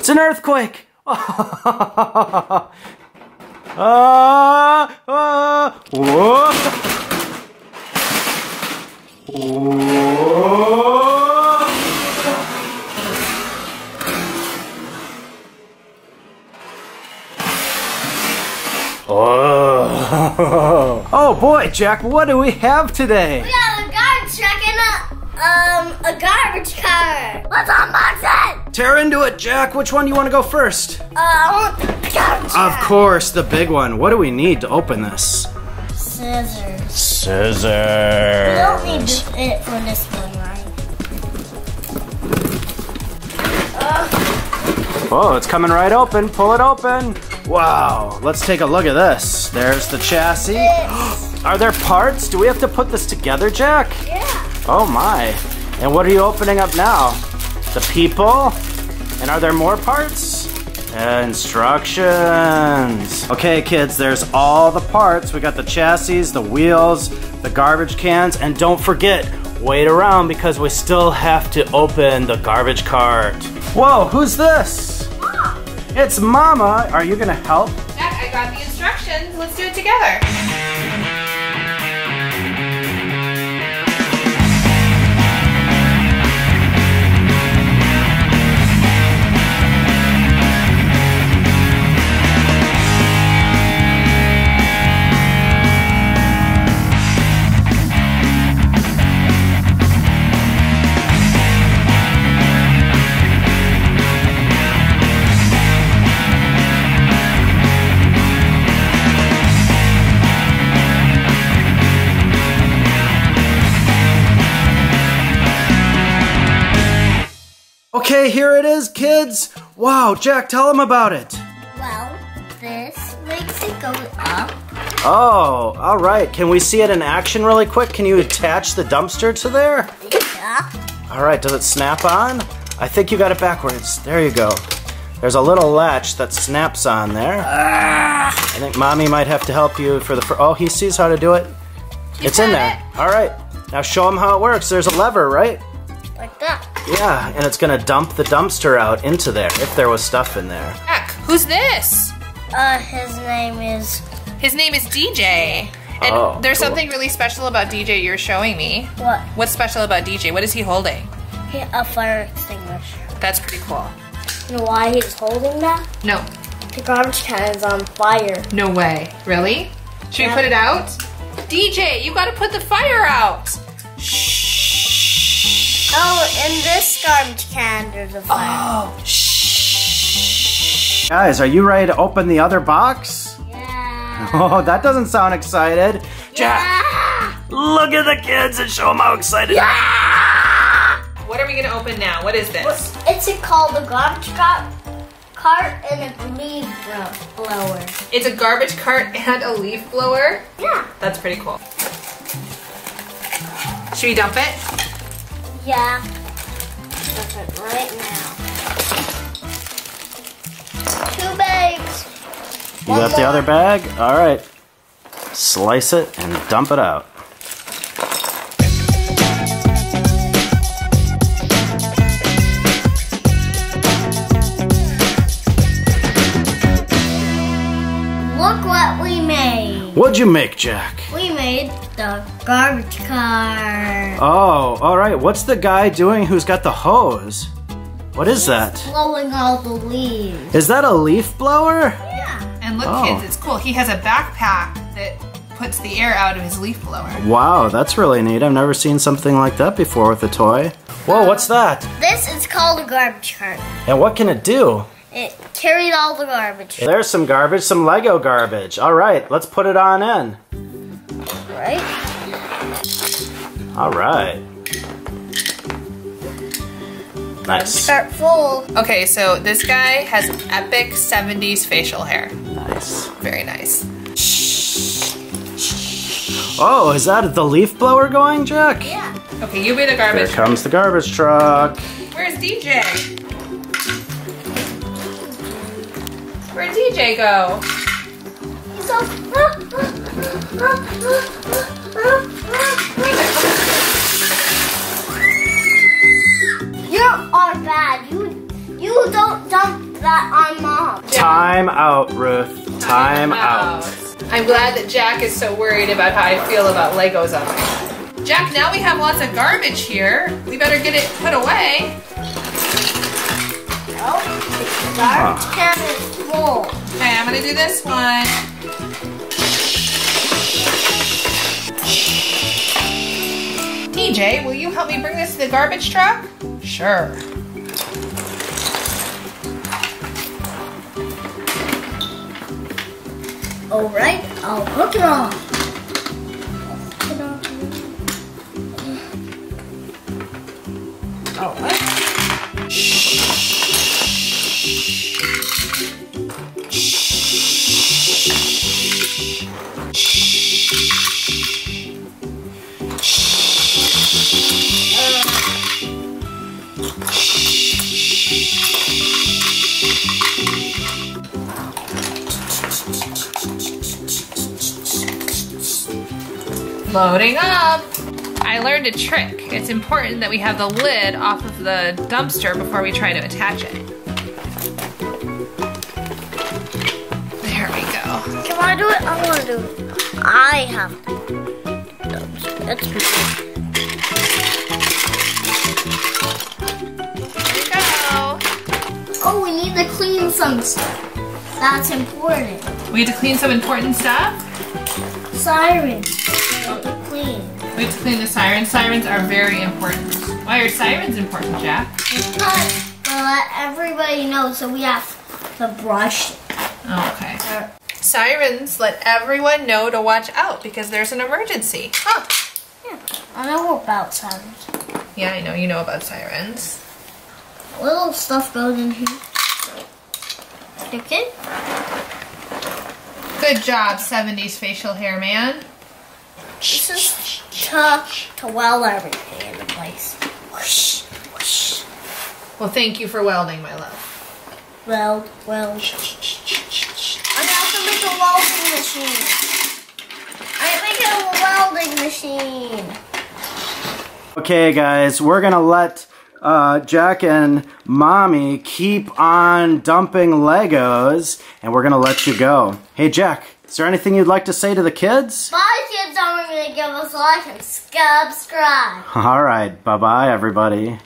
It's an earthquake! Whoa. Whoa. Oh. oh boy, Jack, what do we have today? We got a garbage truck and a, um, a garbage car. Let's unbox it. Tear into it, Jack. Which one do you want to go first? Uh, I want the garbage Of course, the big one. What do we need to open this? Scissors. Scissors. We don't need it for this one, right? Oh, it's coming right open. Pull it open. Wow, let's take a look at this. There's the chassis. It's, Are there parts? Do we have to put this together, Jack? yeah. Oh my. And what are you opening up now? The people? And are there more parts? Instructions. Okay, kids, there's all the parts. We got the chassis, the wheels, the garbage cans, and don't forget, wait around because we still have to open the garbage cart. Whoa, who's this? It's Mama. Are you gonna help? Jack, I got the instructions. Let's do it together. Okay, here it is, kids. Wow, Jack, tell them about it. Well, this makes it go up. Oh, all right. Can we see it in action really quick? Can you attach the dumpster to there? Yeah. All right, does it snap on? I think you got it backwards. There you go. There's a little latch that snaps on there. I think mommy might have to help you for the. Fir- oh, he sees how to do it. it's in there. All right. Now show him how it works. There's a lever, right? Like that. Yeah, and it's gonna dump the dumpster out into there if there was stuff in there. Jack, who's this? Uh, his name is His name is DJ. And Oh, there's cool. something really special about DJ you're showing me. what? What's special about DJ? What is he holding? He, a fire extinguisher. That's pretty cool. You know why he's holding that? No, The garbage can is on fire. no way. Really? Should we put it out? DJ, you gotta put the fire out. Shh. Oh, in this garbage can there's a fire. Oh, shh. Guys, are you ready to open the other box? Yeah. Oh, that doesn't sound excited. Jack, Ah! look at the kids and show them how excited. Yeah. What are we gonna open now? What is this? It's a, called a garbage cart, cart and a leaf blower. It's a garbage cart and a leaf blower. Yeah. That's pretty cool. Should we dump it? Yeah. It right now. Two bags. You got the other bag? All right. Slice it and dump it out. What'd you make, Jack? We made the garbage car. Oh, all right. What's the guy doing who's got the hose? What is that? Blowing all the leaves. Is that a leaf blower? Yeah. And look, Oh. kids, it's cool. He has a backpack that puts the air out of his leaf blower. Wow, that's really neat. I've never seen something like that before with a toy. Whoa, what's that? This is called a garbage cart. And what can it do? It carried all the garbage. There's some garbage, some Lego garbage. All right, let's put it on in. Right? All right. Nice. Cart full. Okay, so this guy has epic 70s facial hair. Nice. Very nice. Oh, is that the leaf blower going, Jack? Yeah. Okay, you be the garbage. Here comes the garbage truck. Where's DJ? Where'd DJ go? He's all. Ah, ah, ah, you are bad. You you don't dump that on mom. Time out, Ruth. Time out. I'm glad that Jack is so worried about how I feel about Legos on me. Jack, now we have lots of garbage here. We better get it put away. Oh, the garbage can is full. Okay, I'm gonna do this one. DJ, will you help me bring this to the garbage truck? Sure. All right, I'll hook it on. Loading up. I learned a trick. It's important that we have the lid off of the dumpster before we try to attach it. There we go. Can I do it? I want to do it. I have to. That's me. There we go. Oh, we need to clean some stuff. That's important. We have to clean some important stuff. Sirens. We have to clean the sirens. Sirens are very important. Why are sirens important, Jack? Because to let everybody know, so we have to brush. Oh, okay. Uh, sirens let everyone know to watch out because there's an emergency. Huh. Yeah, I know about sirens. Yeah, I know. You know about sirens. Little stuff goes in here. Okay? Good job, 70s facial hair man. This is to, to weld everything in the place. Whoosh, whoosh. Well, thank you for welding, my love. Weld, weld. I have to make a welding machine. I make a welding machine. Okay, guys, we're gonna let uh, Jack and Mommy keep on dumping Legos, and we're gonna let you go. Hey, Jack, is there anything you'd like to say to the kids? Bye, kids. Give us a like and subscribe. All right, bye bye, everybody.